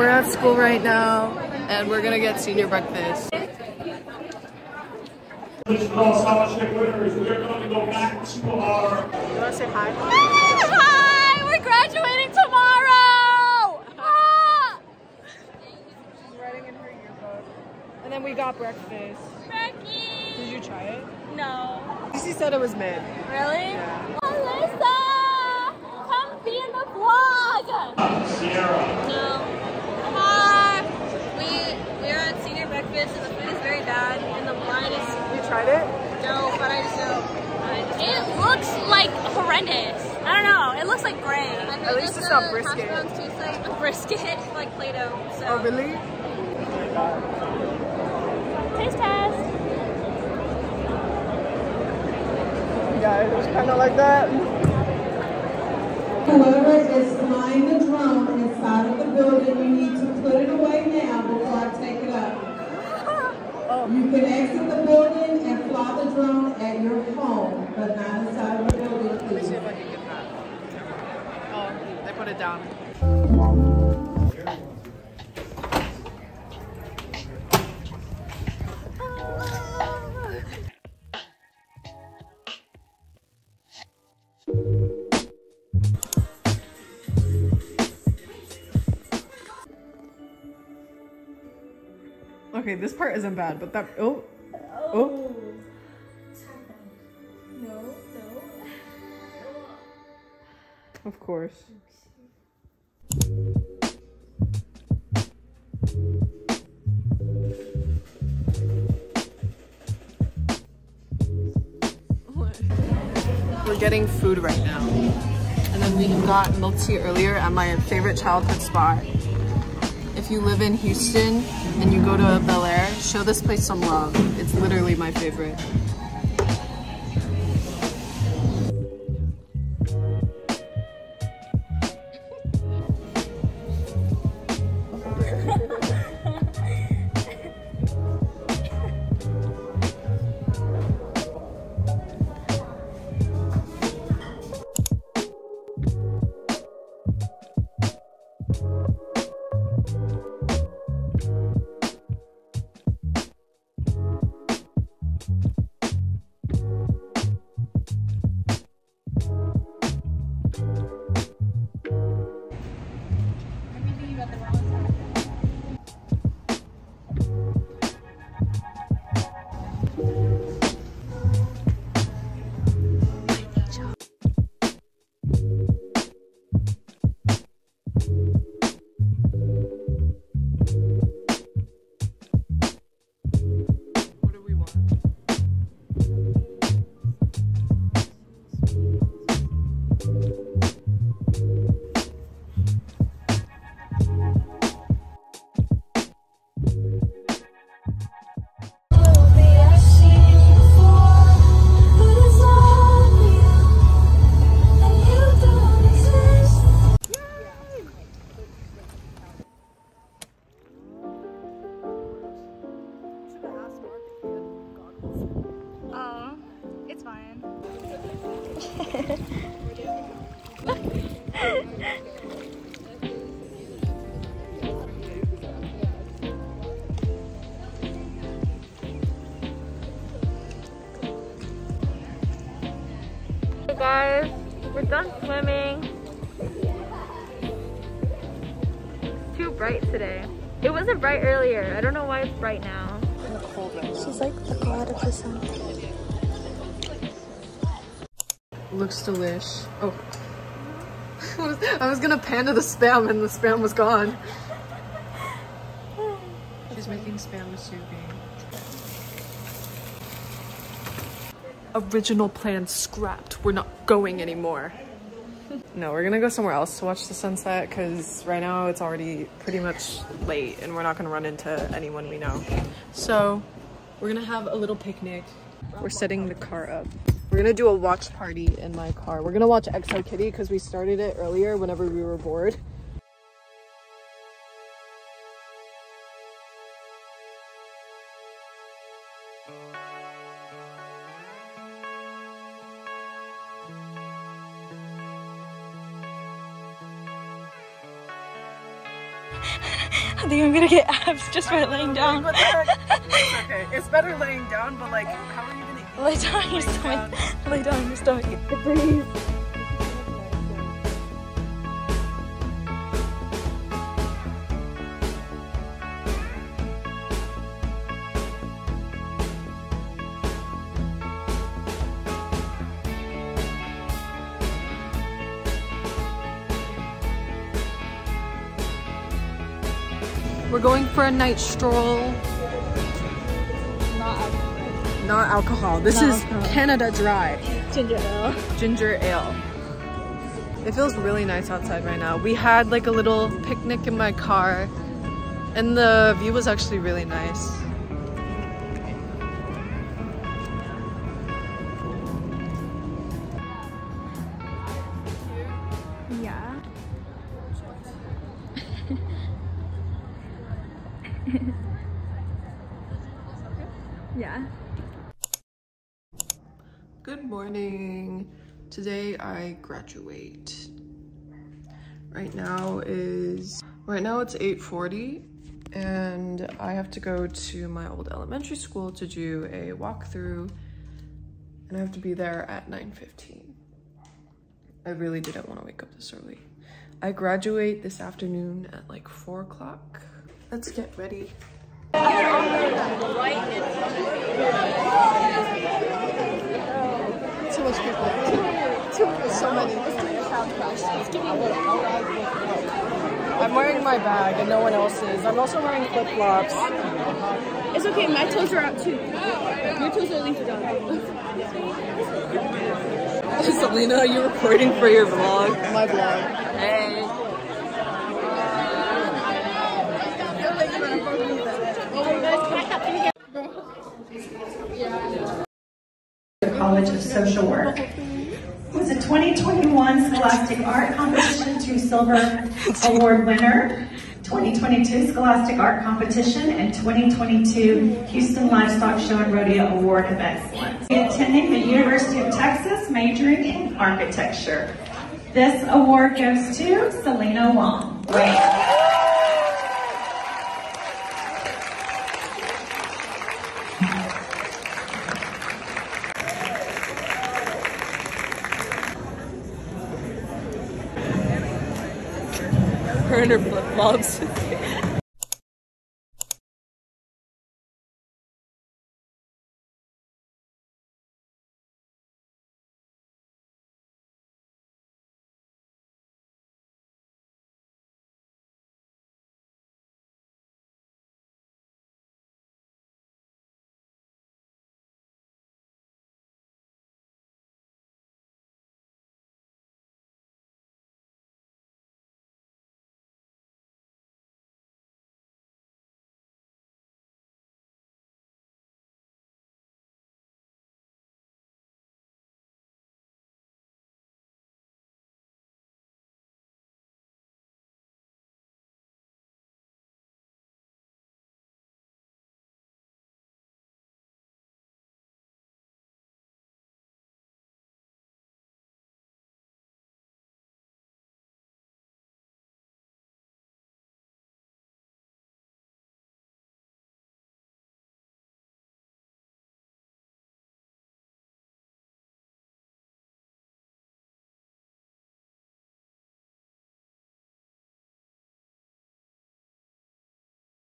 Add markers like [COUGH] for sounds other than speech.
We're at school right now, and we're gonna get senior breakfast. All scholarship winners, we're going to go back to our You wanna say hi? Hi! We're graduating tomorrow! Ah! Writing in her yearbook. And then we got breakfast. Becky! Did you try it? No. She said it was mid. Really? Yeah. Alyssa! Come be in the vlog! Sierra. No. Hi! We, we're at senior breakfast and the food is very bad and the wine is You tried it? no, but I just don't. It looks like horrendous. I don't know. It looks like gray. At least it's not brisket. Hash taste like [LAUGHS] brisket, like Play-Doh. So. Oh, really? Taste test. Yeah, it was kind of like that. Whoever is flying the drone inside of the building, you need to put it away now before I take it up. You can exit the building and fly the drone at your home, but not inside the building, please. Oh, I put it down. Okay, this part isn't bad, but that oh. oh oh No, no. of course. We're getting food right now. And then we got milk tea earlier at my favorite childhood spot. If you live in Houston and you go to Bellaire, show this place some love. It's literally my favorite. Guys, we're done swimming. It's too bright today. It wasn't bright earlier. I don't know why it's bright now. She's like the god of the sun. Looks delish. Oh. [LAUGHS] I was gonna pan to the spam and the spam was gone. She's making spam soup. Original plan scrapped. We're not going anymore. No, we're gonna go somewhere else to watch the sunset because right now it's already pretty much late and we're not gonna run into anyone we know. So we're gonna have a little picnic. We're setting the car up. We're gonna do a watch party in my car. We're gonna watch XO Kitty because we started it earlier whenever we were bored. I think I'm gonna get abs just by laying down. okay, it's better laying down, but like, how are you gonna eat? Lay down on your stomach. Lay down on your stomach. Breathe. We're going for a night stroll. Not alcohol. This Not is alcohol. Canada Dry Ginger ale. ginger ale. It feels really nice outside right now. We had like a little picnic in my car, and the view was actually really nice. Good morning. Today I graduate. Right now is right now it's 8:40 and I have to go to my old elementary school to do a walkthrough and I have to be there at 9:15. I really didn't want to wake up this early. I graduate this afternoon at like 4 o'clock. Let's get ready. Too much people. Too, so many. I'm wearing my bag and no one else is. I'm also wearing flip flops. It's okay, my toes are out too. Your toes are at least down. Selena, are you recording for your vlog? My vlog. College of Social Work. It was a 2021 Scholastic Art Competition Two Silver Award winner, 2022 Scholastic Art Competition, and 2022 Houston Livestock Show and Rodeo Award of Excellence. Attending the University of Texas, majoring in architecture. This award goes to Selena Wong. Thank you. 400 flip flops. [LAUGHS]